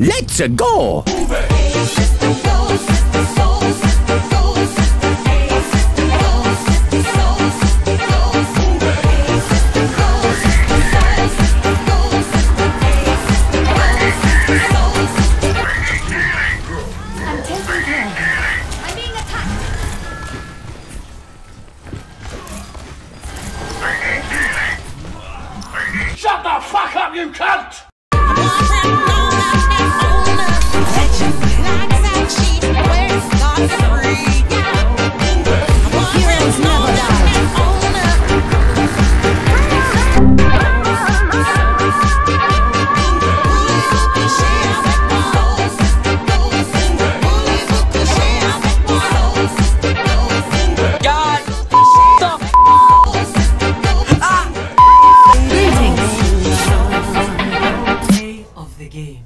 Let's go! Shut the fuck up, you cunt! The game.